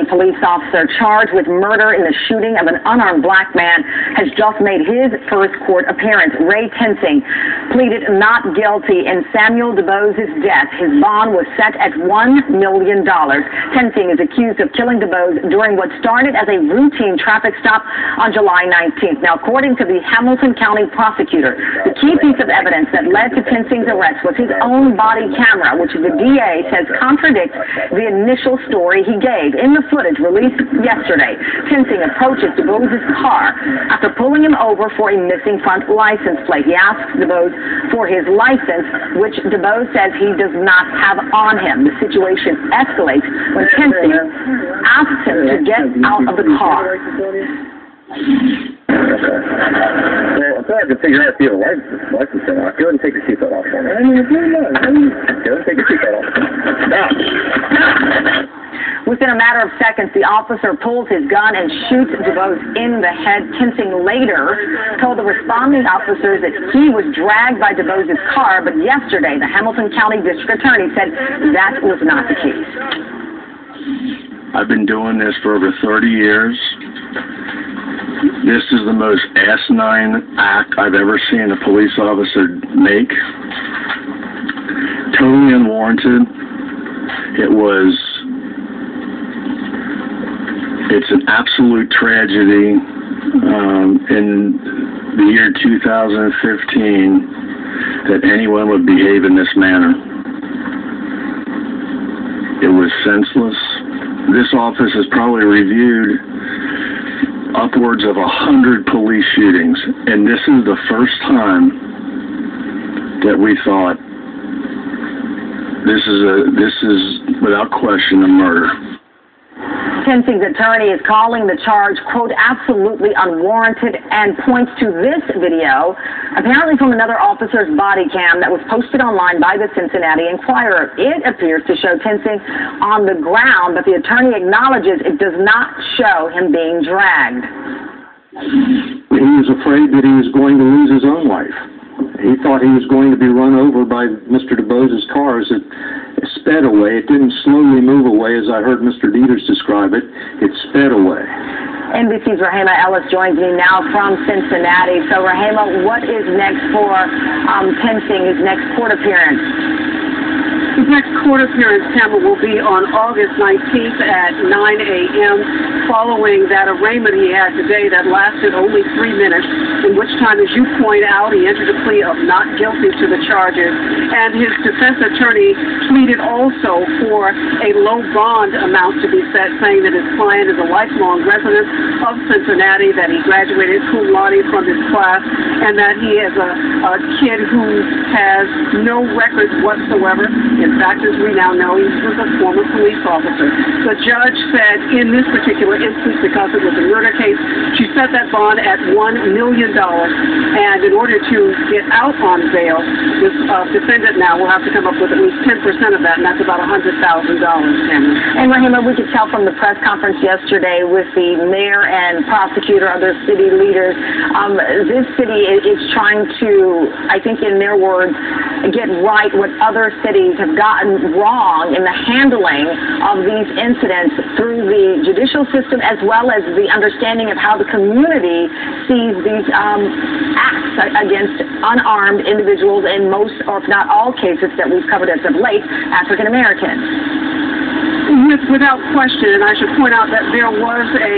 A police officer charged with murder in the shooting of an unarmed black man has just made his first court appearance. Ray Tensing pleaded not guilty in Samuel DuBose's death. His bond was set at $1 million. Tensing is accused of killing DuBose during what started as a routine traffic stop on July 19th. Now, according to the Hamilton County prosecutor, the key piece of evidence that led to Tensing's arrest was his own body camera, which the DA says contradicts the initial story he gave. In the footage released yesterday. Tensing approaches DuBose's car after pulling him over for a missing front license plate. He asks DuBose for his license, which DuBose says he does not have on him. The situation escalates when Tensing asks him to get out of the car. Well, I thought I could figure out if you have a license, license or not. Go ahead and take your seatbelt off for me. I didn't do that. Go ahead and take your seatbelt off. Now, Within a matter of seconds, the officer pulls his gun and shoots DuBose in the head. Tensing later told the responding officers that he was dragged by DuBose's car, but yesterday the Hamilton County District Attorney said that was not the case. I've been doing this for over 30 years. This is the most asinine act I've ever seen a police officer make. Totally unwarranted. It was, it's an absolute tragedy um, in the year 2015 that anyone would behave in this manner. It was senseless. This office has probably reviewed upwards of a hundred police shootings, and this is the first time that we thought this is a this is without question a murder. Tensing's attorney is calling the charge, quote, absolutely unwarranted and points to this video, apparently from another officer's body cam that was posted online by the Cincinnati Enquirer. It appears to show Tensing on the ground, but the attorney acknowledges it does not show him being dragged. He was afraid that he was going to lose his own life. He thought he was going to be run over by Mr. DuBose's car as it sped away. It didn't slowly move away as I heard Mr. Deters describe it. It sped away. NBC's Rehema Ellis joins me now from Cincinnati. So, Rehema, what is next for um, Tensing, his next court appearance? His next court appearance, Tamara, will be on August 19th at 9 a.m. following that arraignment he had today that lasted only three minutes, in which time, as you point out, he entered a plea of not guilty to the charges. And his defense attorney pleaded also for a low bond amount to be set, saying that his client is a lifelong resident of Cincinnati, that he graduated cum laude from his class, and that he is a, a kid who has no records whatsoever. In fact, as we now know, he was a former police officer. The judge said in this particular instance, because it was a murder case, she set that bond at $1 million. And in order to get out on bail, this uh, defendant now will have to come up with at least 10% of that, and that's about $100,000, Tamara. And Rehema, we could tell from the press conference yesterday with the mayor and prosecutor, other city leaders, um, this city is trying to, I think in their words, get right what other cities have gotten wrong in the handling of these incidents through the judicial system as well as the understanding of how the community sees these um, acts against unarmed individuals in most, or if not all cases that we've covered as of late, African Americans. With, without question, and I should point out that there was a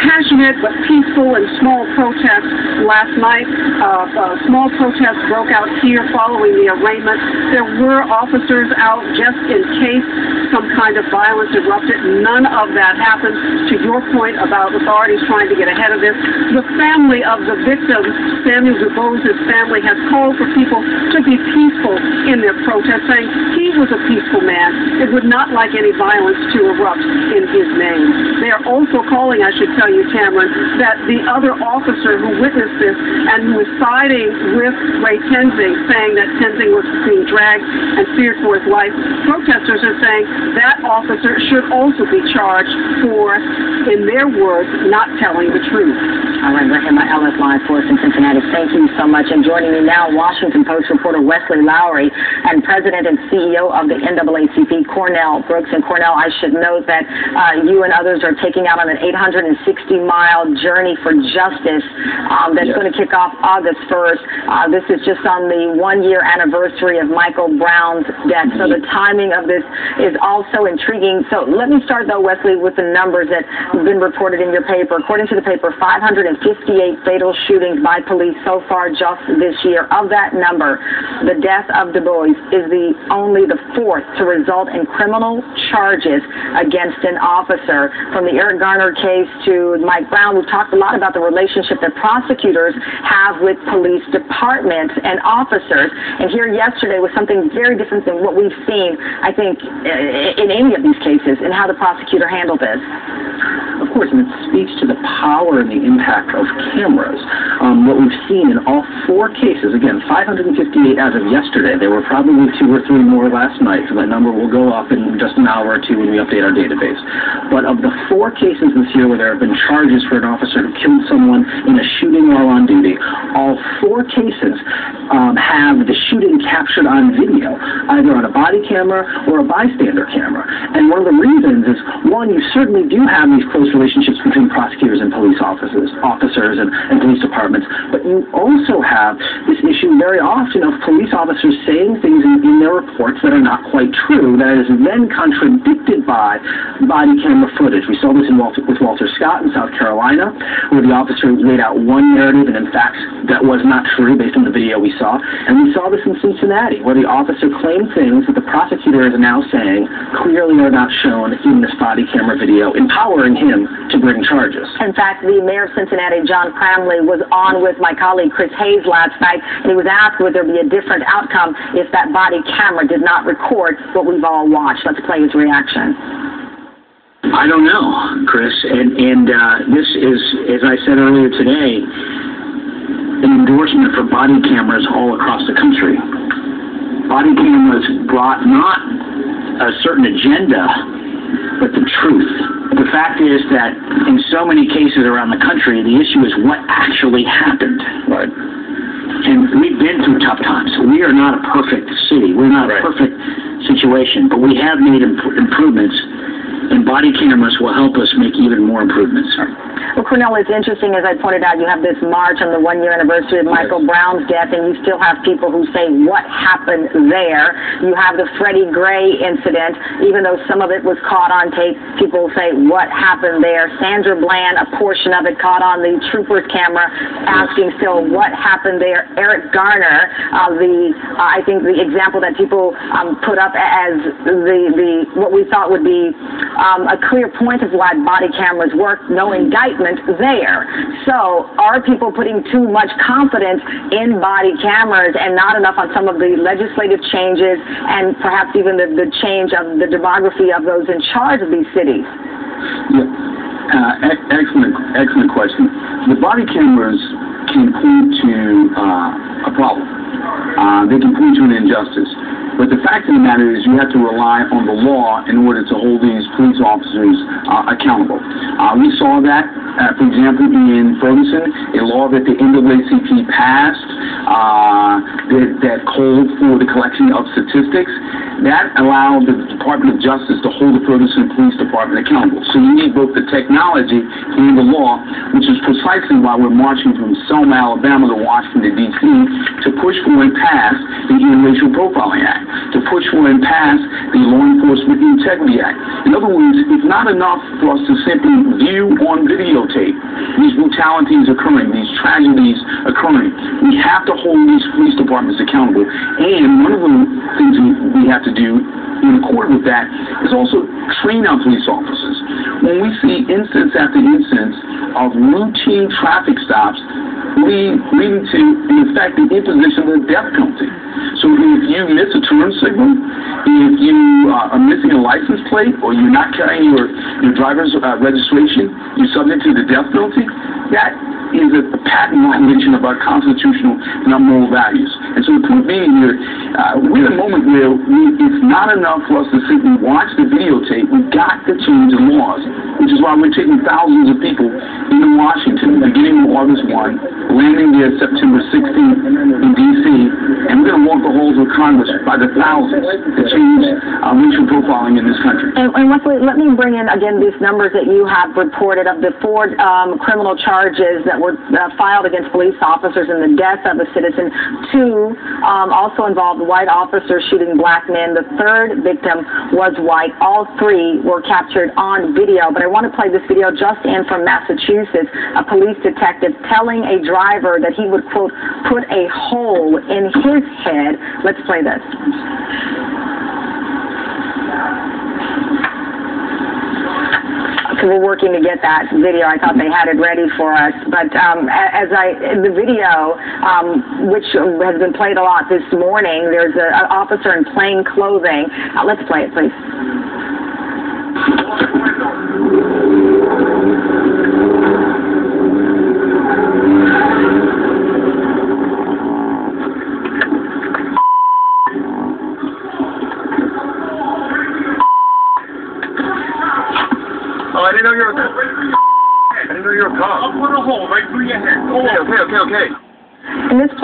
passionate but peaceful and small protest last night. Uh, a small protest broke out here following the arraignment. There were officers out just in case some kind of violence erupted. None of that happened. To your point about authorities trying to get ahead of this, the family of the victim, Samuel DuBose's family, has called for people to be peaceful in their protest, saying he was a peaceful man and would not like any violence to erupt in his name. They are also calling, I should tell you, Cameron, that the other officer who witnessed this and who was siding with Ray Tensing, saying that Tensing was being dragged and feared for his life, protesters are saying that officer should also be charged for, in their words, not telling the truth. All right, Rehema Ellis live for us in Cincinnati. Thank you so much. And joining me now, Washington Post reporter Wesley Lowery and President and CEO of the NAACP, Cornell Brooks. And Cornell, I should note that uh, you and others are taking out on an 860-mile journey for justice um, that's Yes. going to kick off August 1st. Uh, this is just on the one-year anniversary of Michael Brown's death. So the timing of this is also intriguing. So let me start, though, Wesley, with the numbers that have been reported in your paper. According to the paper, 558 fatal shootings by police so far just this year. Of that number, the death of Du Is the only the fourth to result in criminal charges against an officer. From the Eric Garner case to Mike Brown, we've talked a lot about the relationship that prosecutors have with police departments and officers. And here yesterday was something very different than what we've seen, I think, in any of these cases, and how the prosecutor handled this. Course, and it speaks to the power and the impact of cameras. Um, what we've seen in all four cases, again, 558 as of yesterday. There were probably two or three more last night, so that number will go up in just an hour or two when we update our database. But of the four cases this year where there have been charges for an officer who killed someone in a shooting while on duty, all four cases um, have the shooting captured on video, either on a body camera or a bystander camera. And one of the reasons is, one, you certainly do have these close relationships between prosecutors and police officers, officers and, and police departments, but you also have this issue very often of police officers saying things in, in their reports that are not quite true, that is then contradicted by body camera footage. We saw this in Walter, with Walter Scott in South Carolina, where the officer laid out one narrative, and in fact, that was not true based on the video we saw. And we saw this in Cincinnati, where the officer claimed things that the prosecutor is now saying clearly are not shown in this body camera video, empowering him to bring charges. In fact, the mayor of Cincinnati, John Cranley, was on with my colleague Chris Hayes last night, and he was asked would there be a different outcome if that body camera did not record what we've all watched. Let's play his reaction. I don't know, Chris, and and uh, this is, as I said earlier today, an endorsement for body cameras all across the country. Body cameras brought not a certain agenda, but the truth. The fact is that in so many cases around the country, the issue is what actually happened. Right. And we've been through tough times. We are not a perfect city. We're not Right. a perfect situation, but we have made imp- improvements, and body cameras will help us make even more improvements. Cornell, it's interesting, as I pointed out, you have this march on the one-year anniversary of Michael Brown's death, and you still have people who say, what happened there? You have the Freddie Gray incident, even though some of it was caught on tape, people say, what happened there? Sandra Bland, a portion of it caught on the trooper's camera, asking still, what happened there? Eric Garner, uh, the, uh, I think the example that people um, put up as the, the, what we thought would be um, a clear point of why body cameras work, no indictment there. So are people putting too much confidence in body cameras and not enough on some of the legislative changes and perhaps even the, the change of the demography of those in charge of these cities? Yeah. Uh, e- excellent, excellent question. The body cameras can point to uh, a problem. Uh, they can point to an injustice. But the fact of the matter is you have to rely on the law in order to hold these police officers uh, accountable. Uh, we saw that, uh, for example, in Ferguson, a law that the NAACP passed Uh, that, that called for the collection of statistics. That allowed the Department of Justice to hold the Ferguson Police Department accountable. So you need both the technology and the law, which is precisely why we're marching from Selma, Alabama to Washington, D.C. to push for and pass the End Racial Profiling Act, to push for and pass the Law Enforcement Integrity Act. In other words, it's not enough for us to simply view on videotape these brutalities occurring, these tragedies occurring. We have to hold these police departments accountable. And one of the things we, have to do in accord with that is also train our police officers. When we see instance after instance of routine traffic stops lead, leading to, in fact, the imposition of the death penalty. So if you miss a turn signal, if you uh, are missing a license plate, or you're not carrying your your driver's uh, registration, you're subject to the death penalty, that is a patent violation of our constitutional and our moral values. And so the point being here, uh, we're in a moment where we, it's not enough for us to simply watch the videotape. We've got to change the laws, which is why we're taking thousands of people into Washington, beginning with August 1, landing there September 16th in D.C., and we're going to walk the halls of Congress by the thousands to change uh, racial profiling in this country. And, and Wesley, let me bring in again these numbers that you have reported of the four um, criminal charges that were uh, filed against police officers in the death of a citizen. Two um, also involved white officers shooting black men. The third victim was white. All three were captured on video. But I want to play this video just in from Massachusetts. A police detective telling a driver that he would quote put a hole in his head. Let's play this. So we're working to get that video. I thought they had it ready for us, but um, as I the video, um, which has been played a lot this morning, there's a, an officer in plain clothing. Uh, let's play it, please.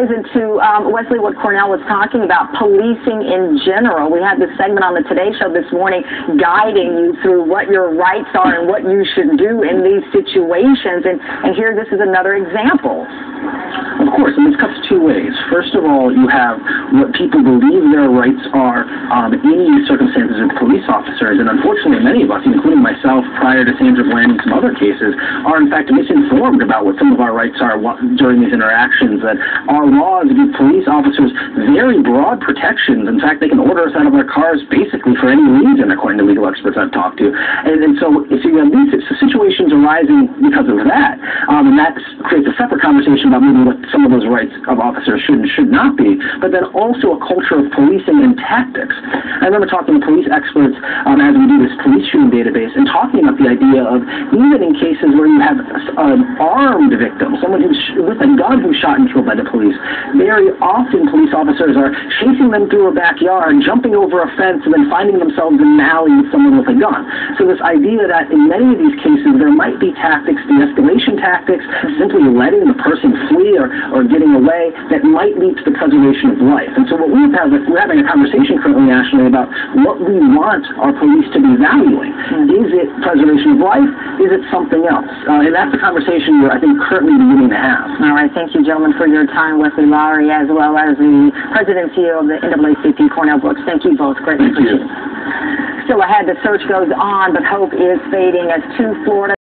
And into um, Wesley what Cornell was talking about, policing in general. We had this segment on the Today Show this morning guiding you through what your rights are and what you should do in these situations. And, and here, this is another example. Of course, and this cuts two ways. First of all, you have what people believe their rights are um, in these circumstances with police officers, and unfortunately, many of us, including myself, prior to Sandra Bland and some other cases, are in fact misinformed about what some of our rights are during these interactions. That our laws give police officers very broad protections. In fact, they can order us out of our cars basically for any reason, according to legal experts I've talked to. And, and so, if you have these situations arising because of that, um, and that creates a separate conversation about maybe what some of those rights of officers should and should not be, but then also a culture of policing and tactics. I remember talking to police experts um, as we do this police shooting database and talking about the idea of even in cases where you have an armed victim, someone who's with a gun who's shot and killed by the police, very often police officers are chasing them through a backyard, jumping over a fence, and then finding themselves in an alley with someone with a gun. So this idea that in many of these cases there might be tactics, de-escalation tactics, simply letting the person flee or, or getting away that might lead to the preservation of life. And so what we have, had, we're having a conversation currently nationally about what we want our police to be valuing. Is it preservation of life? Is it something else? Uh, and that's a conversation we're, I think, currently beginning to have. All right, thank you, gentlemen, for your time. Wesley Lowery, as well as the president and CEO of the NAACP, Cornell Brooks. Thank you both. Greatly Thank you. Still ahead, the search goes on, but hope is fading as two Florida